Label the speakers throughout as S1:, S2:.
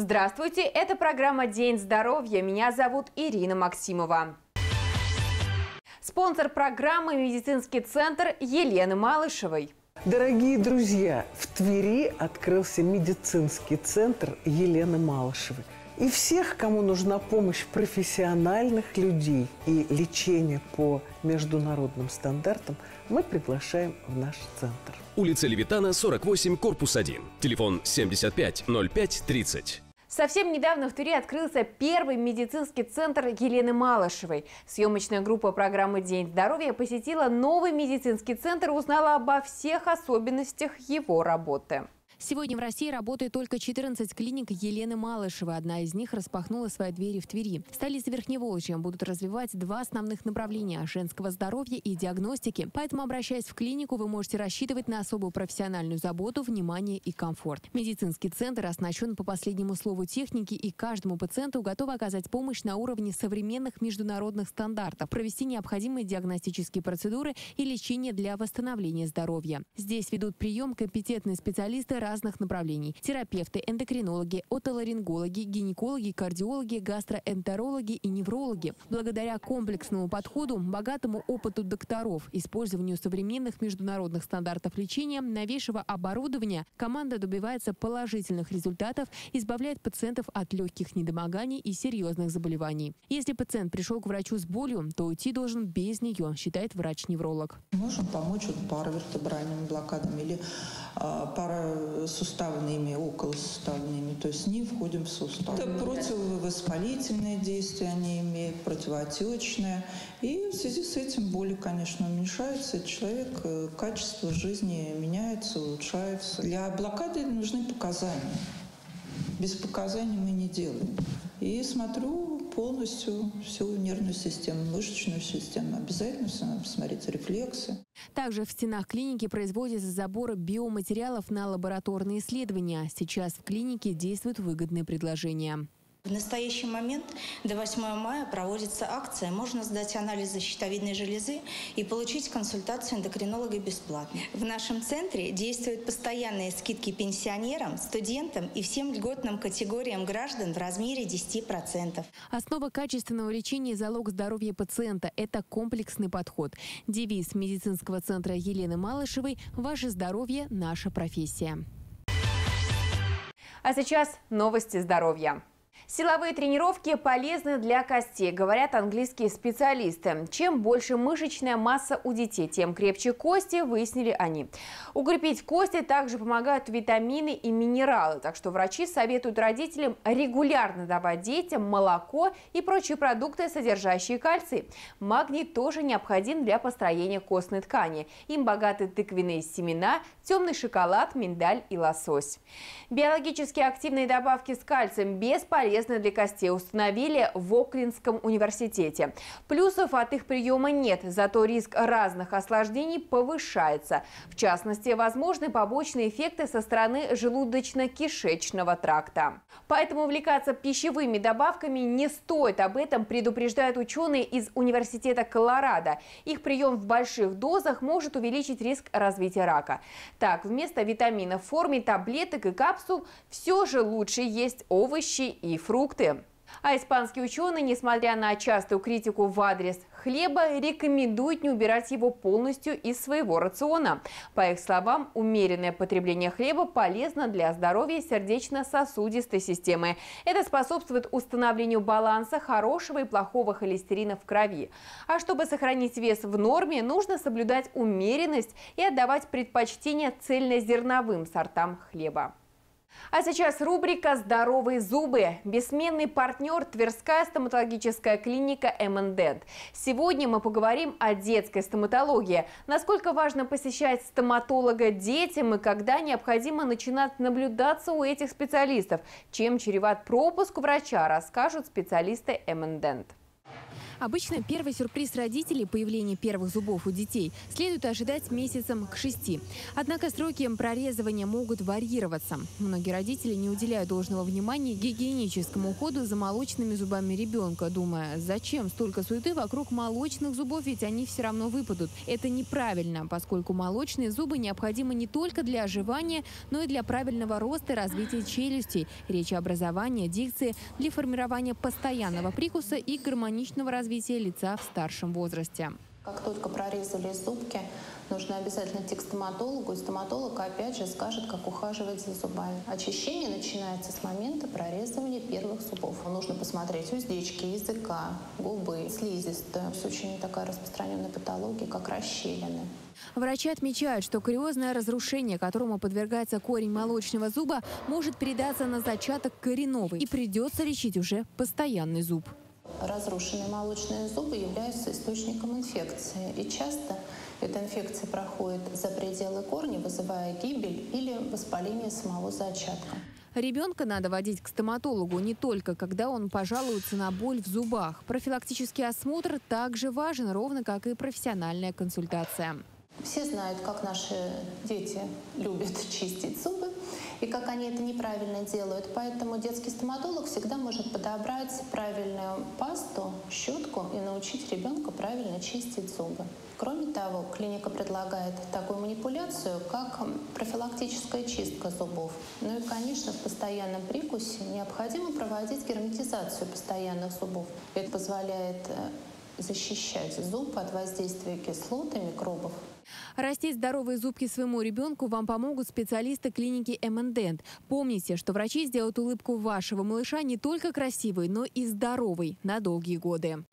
S1: Здравствуйте, это программа «День здоровья». Меня зовут Ирина Максимова. Спонсор программы – медицинский центр Елены Малышевой.
S2: Дорогие друзья, в Твери открылся медицинский центр Елены Малышевой. И всех, кому нужна помощь профессиональных людей и лечение по международным стандартам, мы приглашаем в наш центр.
S3: Улица Левитана, 48, корпус 1. Телефон 75 05 30.
S1: Совсем недавно в Твери открылся первый медицинский центр Елены Малышевой. Съемочная группа программы «День здоровья» посетила новый медицинский центр и узнала обо всех особенностях его работы.
S4: Сегодня в России работает только 14 клиник Елены Малышевой. Одна из них распахнула свои двери в Твери. В столице Верхневолжья будут развивать два основных направления – женского здоровья и диагностики. Поэтому, обращаясь в клинику, вы можете рассчитывать на особую профессиональную заботу, внимание и комфорт. Медицинский центр оснащен по последнему слову техники и каждому пациенту готов оказать помощь на уровне современных международных стандартов, провести необходимые диагностические процедуры и лечение для восстановления здоровья. Здесь ведут прием компетентные специалисты разных направлений. Терапевты, эндокринологи, отоларингологи, гинекологи, кардиологи, гастроэнтерологи и неврологи. Благодаря комплексному подходу, богатому опыту докторов, использованию современных международных стандартов лечения, новейшего оборудования, команда добивается положительных результатов, избавляет пациентов от легких недомоганий и серьезных заболеваний. Если пациент пришел к врачу с болью, то уйти должен без нее, считает врач-невролог.
S5: Можем помочь вот паравертебральными блокадами или э, пара суставными, околосуставными, то есть не входим в сустав. Это противовоспалительные действия они имеют, противоотечные. И в связи с этим боли, конечно, уменьшаются. Человек, э, качество жизни меняется, улучшается. Для блокады нужны показания. Без показаний мы не делаем. И смотрю полностью всю нервную систему, мышечную систему. Обязательно посмотреть рефлексы.
S4: Также в стенах клиники производятся заборы биоматериалов на лабораторные исследования. Сейчас в клинике действуют выгодные предложения.
S6: В настоящий момент до 8 мая проводится акция. Можно сдать анализы щитовидной железы и получить консультацию эндокринолога бесплатно. В нашем центре действуют постоянные скидки пенсионерам, студентам и всем льготным категориям граждан в размере 10%.
S4: Основа качественного лечения и залог здоровья пациента – это комплексный подход. Девиз медицинского центра Елены Малышевой «Ваше здоровье – наша профессия».
S1: А сейчас новости здоровья. Силовые тренировки полезны для костей, говорят английские специалисты. Чем больше мышечная масса у детей, тем крепче кости, выяснили они. Укрепить кости также помогают витамины и минералы, так что врачи советуют родителям регулярно давать детям молоко и прочие продукты, содержащие кальций. Магний тоже необходим для построения костной ткани. Им богаты тыквенные семена, темный шоколад, миндаль и лосось. Биологически активные добавки с кальцием бесполезны для костей, установили в Оклинском университете. Плюсов от их приема нет, зато риск разных осложнений повышается. В частности, возможны побочные эффекты со стороны желудочно-кишечного тракта. Поэтому увлекаться пищевыми добавками не стоит. Об этом предупреждают ученые из Университета Колорадо. Их прием в больших дозах может увеличить риск развития рака. Так, вместо витаминов в форме таблеток и капсул все же лучше есть овощи и фрукты. А испанские ученые, несмотря на частую критику в адрес хлеба, рекомендуют не убирать его полностью из своего рациона. По их словам, умеренное потребление хлеба полезно для здоровья сердечно-сосудистой системы. Это способствует установлению баланса хорошего и плохого холестерина в крови. А чтобы сохранить вес в норме, нужно соблюдать умеренность и отдавать предпочтение цельнозерновым сортам хлеба. А сейчас рубрика «Здоровые зубы». Бессменный партнер Тверская стоматологическая клиника МНД. Сегодня мы поговорим о детской стоматологии. Насколько важно посещать стоматолога детям и когда необходимо начинать наблюдаться у этих специалистов. Чем чреват пропуск врача, расскажут специалисты МНД. Обычно первый сюрприз родителей – появление первых зубов у детей – следует ожидать месяцем к шести. Однако сроки прорезывания могут варьироваться. Многие родители не уделяют должного внимания гигиеническому уходу за молочными зубами ребенка, думая, зачем столько суеты вокруг молочных зубов, ведь они все равно выпадут. Это неправильно, поскольку молочные зубы необходимы не только для оживания, но и для правильного роста и развития челюстей, речеобразования, дикции, для формирования постоянного прикуса и гармоничного развития лица в старшем возрасте.
S7: Как только прорезали зубки, нужно обязательно идти к стоматологу, и стоматолог опять же скажет, как ухаживать за зубами. Очищение начинается с момента прорезывания первых зубов. Нужно посмотреть уздечки языка, губы, слизистые. Это очень такая распространенная патология, как расщелины.
S1: Врачи отмечают, что кариозное разрушение, которому подвергается корень молочного зуба, может передаться на зачаток коренного и придется лечить уже постоянный зуб.
S7: Разрушенные молочные зубы являются источником инфекции. И часто эта инфекция проходит за пределы корня, вызывая гибель или воспаление самого зачатка.
S1: Ребенка надо водить к стоматологу не только, когда он пожалуется на боль в зубах. Профилактический осмотр также важен, ровно как и профессиональная консультация.
S7: Все знают, как наши дети любят чистить зубы и как они это неправильно делают. Поэтому детский стоматолог всегда может подобрать правильную пасту, щетку и научить ребенка правильно чистить зубы. Кроме того, клиника предлагает такую манипуляцию, как профилактическая чистка зубов. Ну и, конечно, в постоянном прикусе необходимо проводить герметизацию постоянных зубов. Это позволяет э, защищать зуб от воздействия кислот и микробов.
S1: Растить здоровые зубки своему ребенку вам помогут специалисты клиники Эмендент. Помните, что врачи сделают улыбку вашего малыша не только красивой, но и здоровой на долгие годы.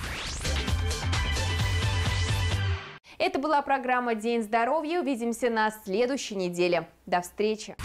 S8: Это была программа «День здоровья». Увидимся на следующей неделе. До встречи!